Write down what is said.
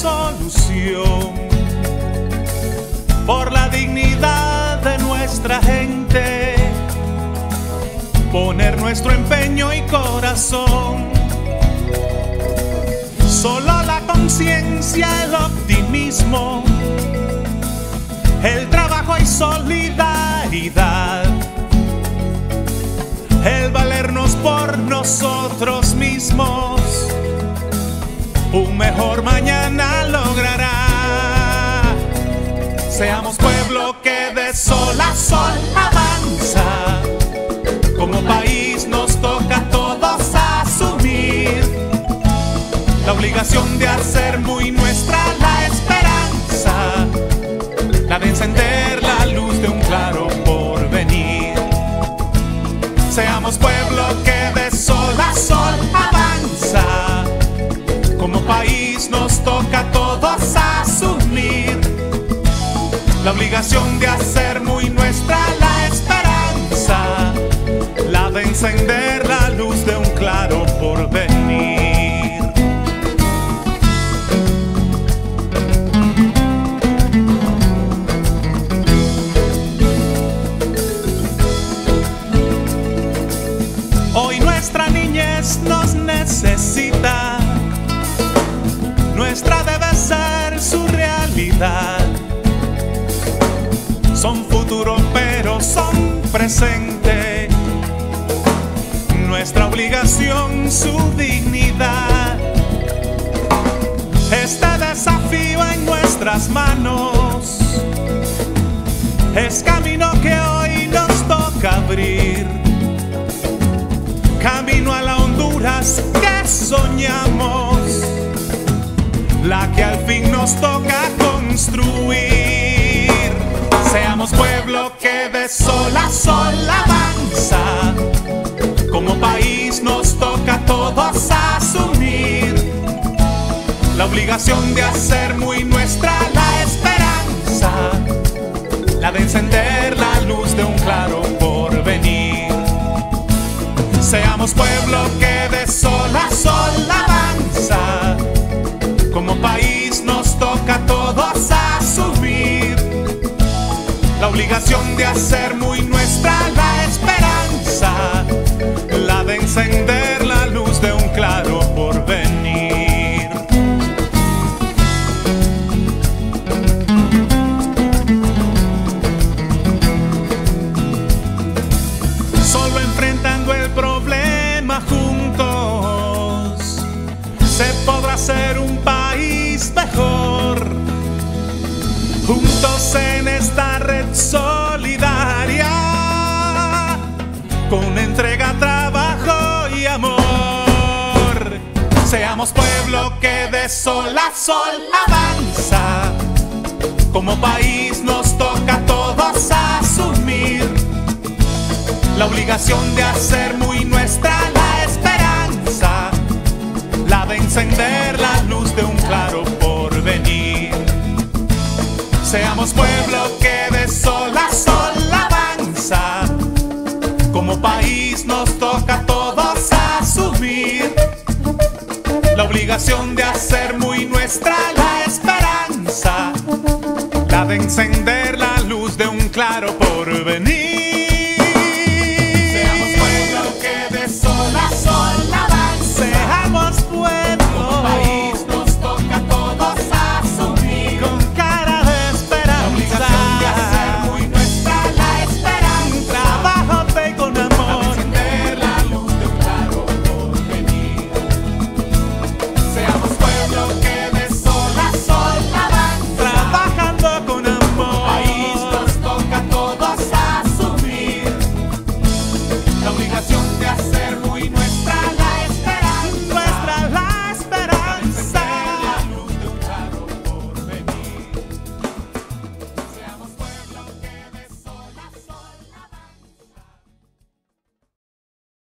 solución por la dignidad de nuestra gente, poner nuestro empeño y corazón. Solo la conciencia, el optimismo, el trabajo y solidaridad, el valernos por nosotros mismos un mejor mañana logrará. Seamos pueblo que de sol a sol obligación de hacer muy nuestra la esperanza, la de encender la luz de un claro porvenir. Hoy nuestra niñez nos necesita nuestra debe ser su realidad. Son futuro pero son presente. Nuestra obligación, su dignidad. Este desafío en nuestras manos es camino que hoy nos toca abrir. Camino a la Honduras que soñamos la que al fin nos toca construir. Seamos pueblo que de sol a sol avanza. Como país nos toca a todos asumir la obligación de hacer muy nuestra la esperanza, la de encender la luz de un claro porvenir. Seamos pueblo que obligación de hacer muy con entrega, trabajo y amor. Seamos pueblo que de sol a sol avanza. Como país nos toca a todos asumir la obligación de hacer muy nuestra la esperanza la de encender la luz de un claro porvenir. Seamos pueblo de hacer muy nuestra